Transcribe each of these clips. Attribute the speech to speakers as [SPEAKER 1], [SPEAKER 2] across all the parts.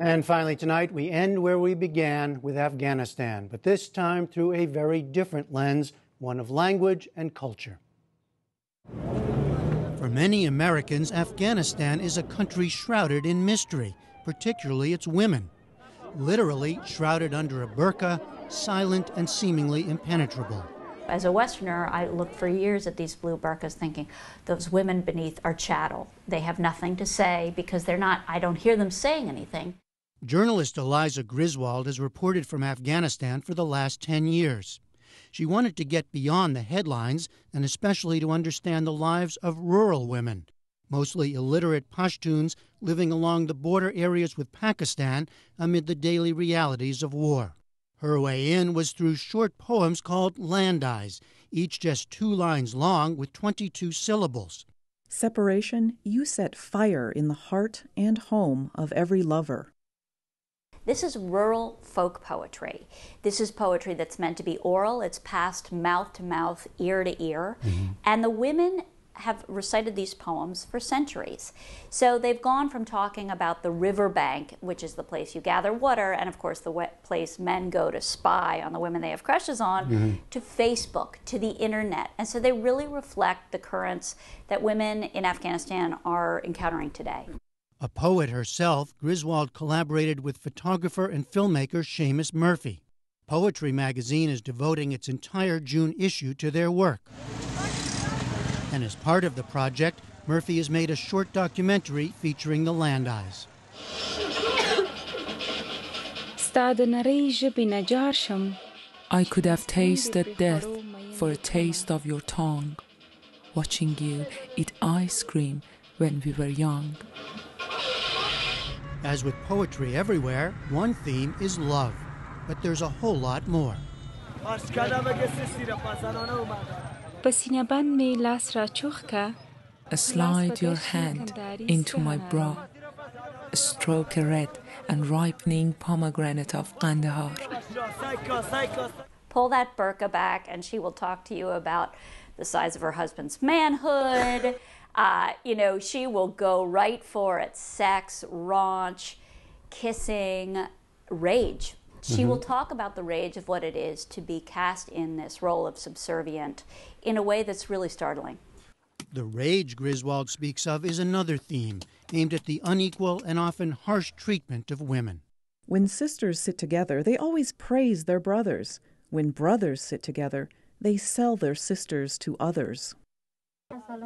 [SPEAKER 1] And finally, tonight, we end where we began with Afghanistan, but this time through a very different lens, one of language and culture. For many Americans, Afghanistan is a country shrouded in mystery, particularly its women. Literally shrouded under a burqa, silent and seemingly impenetrable.
[SPEAKER 2] As a Westerner, I looked for years at these blue burqas thinking, those women beneath are chattel. They have nothing to say because they're not, I don't hear them saying anything.
[SPEAKER 1] Journalist Eliza Griswold has reported from Afghanistan for the last 10 years. She wanted to get beyond the headlines and especially to understand the lives of rural women, mostly illiterate Pashtuns living along the border areas with Pakistan amid the daily realities of war. Her way in was through short poems called landais, each just two lines long with 22 syllables.
[SPEAKER 3] Separation, you set fire in the heart and home of every lover.
[SPEAKER 2] This is rural folk poetry. This is poetry that's meant to be oral, it's passed mouth to mouth, ear to ear. Mm-hmm. And the women have recited these poems for centuries. So they've gone from talking about the riverbank, which is the place you gather water, and of course the place men go to spy on the women they have crushes on, mm-hmm. to Facebook, to the internet. And so they really reflect the currents that women in Afghanistan are encountering today.
[SPEAKER 1] A poet herself, Griswold collaborated with photographer and filmmaker Seamus Murphy. Poetry magazine is devoting its entire June issue to their work. And as part of the project, Murphy has made a short documentary featuring the Landais.
[SPEAKER 4] I could have tasted death for a taste of your tongue, watching you eat ice cream when we were young.
[SPEAKER 1] As with poetry everywhere, one theme is love, but there's a whole lot more.
[SPEAKER 4] Slide your hand into my bra, stroke a red and ripening pomegranate of Kandahar.
[SPEAKER 2] Pull that burqa back, and she will talk to you about the size of her husband's manhood uh, you know, she will go right for it sex, raunch, kissing, rage. She mm-hmm. will talk about the rage of what it is to be cast in this role of subservient in a way that's really startling.
[SPEAKER 1] The rage Griswold speaks of is another theme aimed at the unequal and often harsh treatment of women.
[SPEAKER 3] When sisters sit together, they always praise their brothers. When brothers sit together, they sell their sisters to others.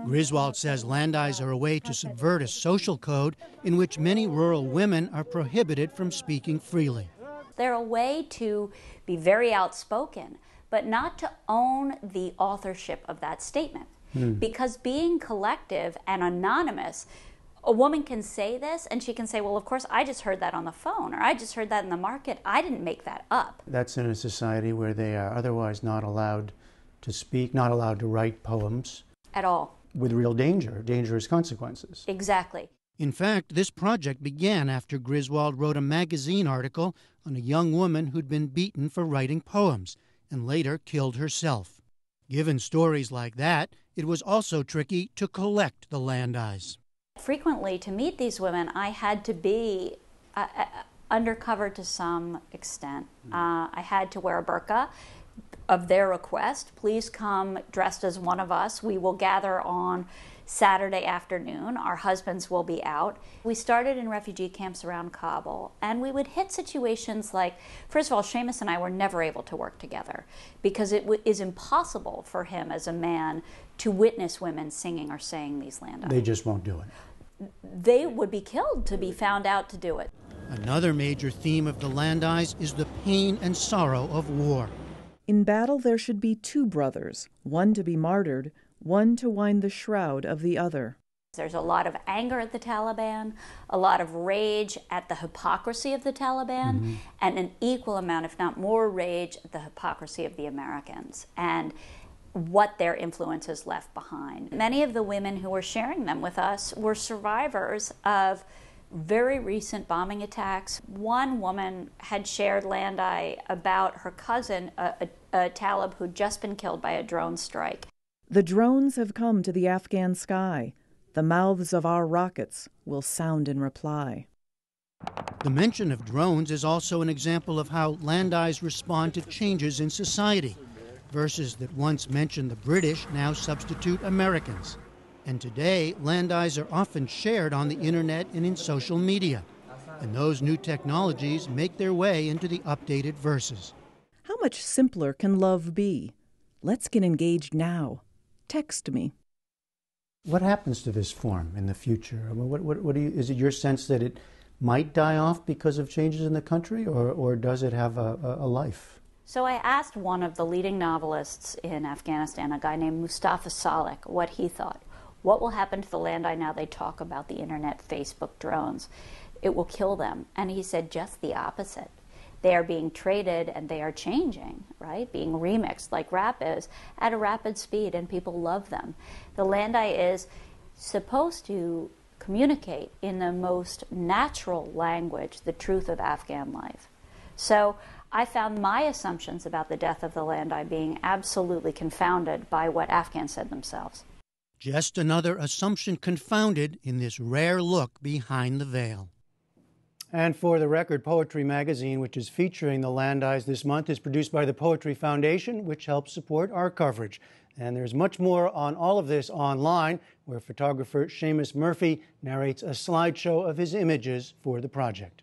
[SPEAKER 1] Griswold says landais are a way to subvert a social code in which many rural women are prohibited from speaking freely.
[SPEAKER 2] They're a way to be very outspoken, but not to own the authorship of that statement. Hmm. Because being collective and anonymous, a woman can say this and she can say, Well, of course, I just heard that on the phone, or I just heard that in the market. I didn't make that up.
[SPEAKER 1] That's in a society where they are otherwise not allowed to speak, not allowed to write poems
[SPEAKER 2] at all.
[SPEAKER 1] With real danger, dangerous consequences.
[SPEAKER 2] Exactly.
[SPEAKER 1] In fact, this project began after Griswold wrote a magazine article on a young woman who'd been beaten for writing poems and later killed herself. Given stories like that, it was also tricky to collect the landais.
[SPEAKER 2] Frequently, to meet these women, I had to be uh, uh, undercover to some extent. Hmm. Uh, I had to wear a burqa of their request. Please come dressed as one of us. We will gather on Saturday afternoon. Our husbands will be out. We started in refugee camps around Kabul, and we would hit situations like first of all, Seamus and I were never able to work together because it w- is impossible for him as a man to witness women singing or saying these land.
[SPEAKER 1] They just won't do it.
[SPEAKER 2] They would be killed to be found out to do it.
[SPEAKER 1] Another major theme of the Landais is the pain and sorrow of war.
[SPEAKER 3] In battle, there should be two brothers, one to be martyred, one to wind the shroud of the other.
[SPEAKER 2] There's a lot of anger at the Taliban, a lot of rage at the hypocrisy of the Taliban, mm-hmm. and an equal amount, if not more, rage at the hypocrisy of the Americans and what their influence has left behind. Many of the women who were sharing them with us were survivors of very recent bombing attacks. One woman had shared Landai about her cousin, a, a, a Talib who'd just been killed by a drone strike.
[SPEAKER 3] The drones have come to the Afghan sky. The mouths of our rockets will sound in reply.
[SPEAKER 1] The mention of drones is also an example of how landais respond to changes in society. Verses that once mentioned the British now substitute Americans. And today, landais are often shared on the internet and in social media. And those new technologies make their way into the updated verses.
[SPEAKER 3] How much simpler can love be? Let's get engaged now. Text me.
[SPEAKER 1] What happens to this form in the future? I mean, what, what, what you, is it your sense that it might die off because of changes in the country, or, or does it have a, a life?
[SPEAKER 2] So I asked one of the leading novelists in Afghanistan, a guy named Mustafa Salik, what he thought. What will happen to the landai now they talk about the internet, Facebook, drones? It will kill them. And he said just the opposite. They are being traded and they are changing, right? Being remixed like rap is at a rapid speed and people love them. The Landai is supposed to communicate in the most natural language the truth of Afghan life. So I found my assumptions about the death of the Landai being absolutely confounded by what Afghans said themselves.
[SPEAKER 1] Just another assumption confounded in this rare look behind the veil. And for the record, Poetry Magazine, which is featuring the Landais this month, is produced by the Poetry Foundation, which helps support our coverage. And there's much more on all of this online, where photographer Seamus Murphy narrates a slideshow of his images for the project.